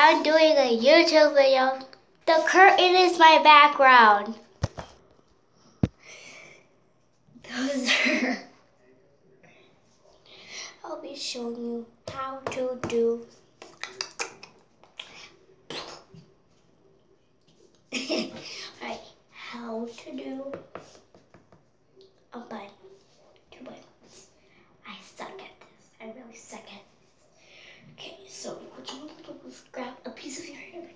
I'm doing a YouTube video. The curtain is my background. Those are... I'll be showing you how to do Alright, how to do a bun. Two buttons. I suck at this. I really suck at this. Okay, so what you want to do is grab a piece of your hair,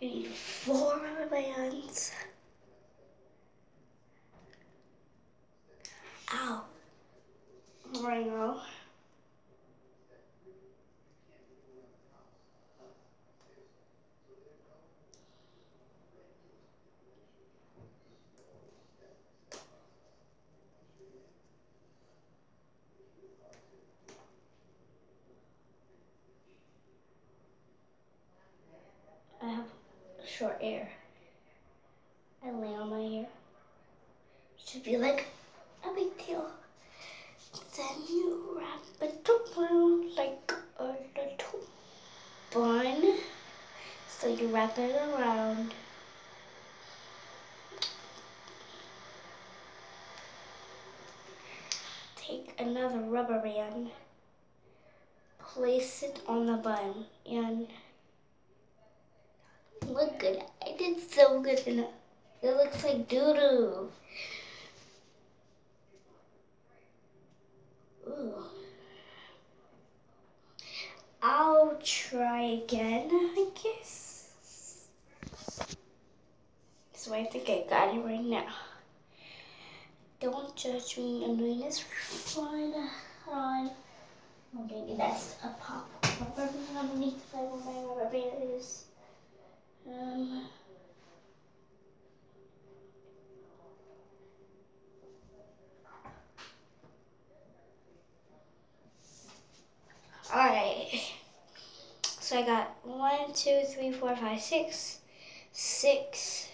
You need four rubber bands. Ow. Right now. I have short hair. I lay on my hair. Should be like a big deal. Then you wrap it around like a little bun. So you wrap it around. Take another rubber band. Place it on the bun and look good. I did so good in it. It looks like doo-doo. I'll try again, I guess. So I think I got it right now. Don't judge me. I'm doing this for fun. Maybe that's a pop band underneath my rubber band is. Um, Alright. So I got one, two, three, four, five, six, six.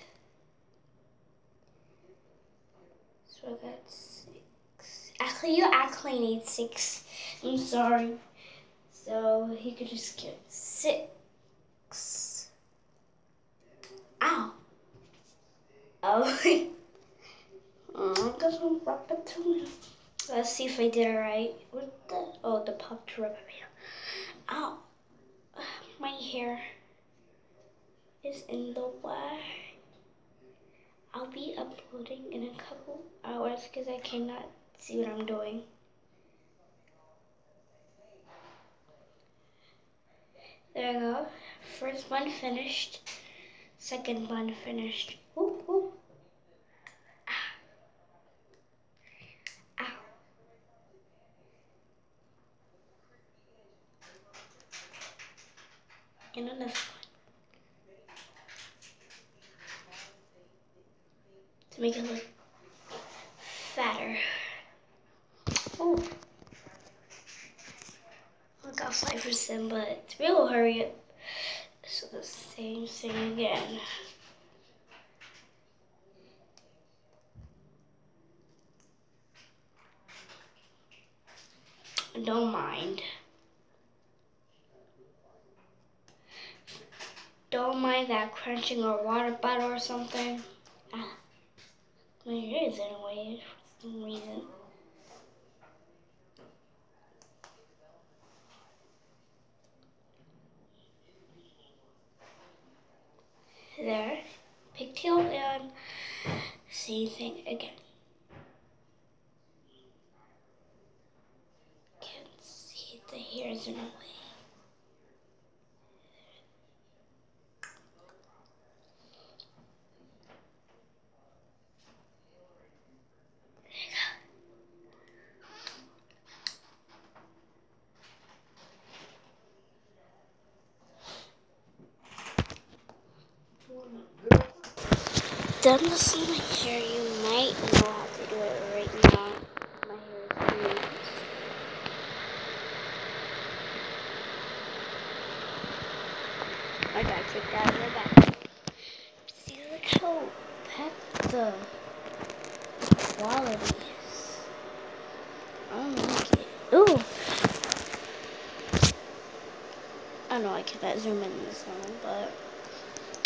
So I got six. Actually, you actually need six. I'm sorry. So you could just get six. Ow. Oh. oh, I got some ratatouille. Let's see if I did it right. What the? Oh, the rubber band. Ow. My hair is in the way. I'll be uploading in a couple hours because I cannot see what I'm doing. There we go. First one finished. Second one finished. Ooh, ooh. and another one. To make it look fatter. Oh. Look how 5%, but it's real hurry up. So the same thing again. Don't mind. Don't mind that crunching or water bottle or something. Ah, well, it is anyway for some reason. There, pigtail and same thing again. Can't see the hairs in the way. Done this in my hair, you might know how to do it right now. My hair is loose. I gotta take that in the back. See, look how pet the quality is. I don't like it. Ooh! I know I cannot zoom in this one, but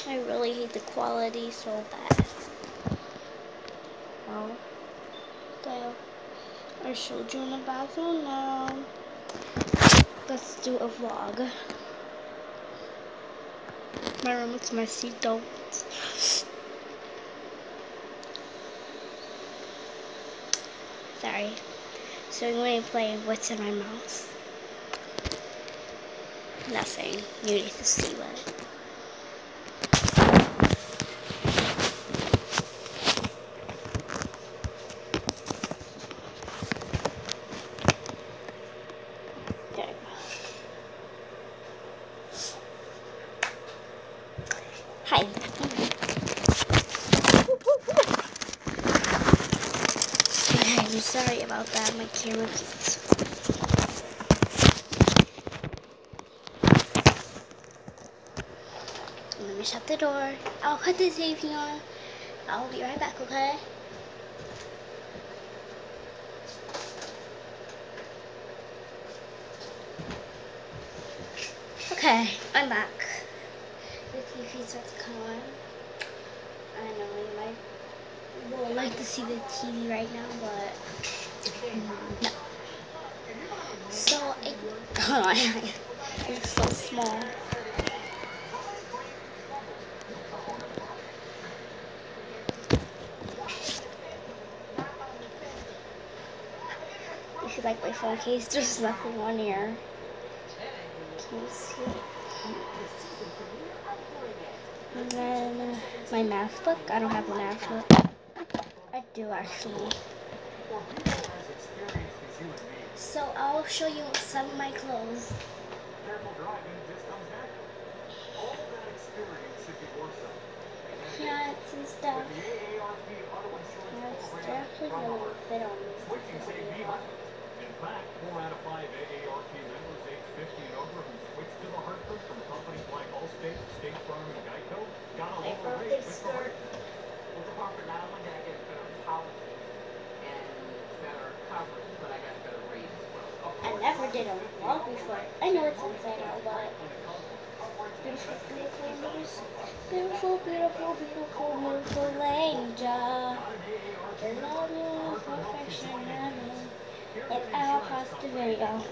I really hate the quality so bad. I showed you in the bathroom um, now. Let's do a vlog. My room is messy, don't. Sorry. So I'm going to play What's in My Mouth. Nothing. You need to see what. Hi. I'm sorry about that. My camera keeps. Me shut the door. I'll put the TV on. I'll be right back, okay? Okay, I'm back. The TV starts to come on. I know you might will like to see the TV right now, but no. So, it, it's so small. Is like my phone case, there's nothing on here. Can you see? And then my math book. I don't have a math book. I do actually. So I'll show you some of my clothes. Hats and stuff. That's definitely really fit on me. In fact, four out of five AARP members age 50 and over who switched to the Hartford with the. Hartford. Not only I get and better coverage, but I got better rates as well. Of I course, never did a vlog before. I know it's inside but beautiful, beautiful, beautiful, beautiful, beautiful, beautiful, beautiful angel. Your love is perfection, and pause the video.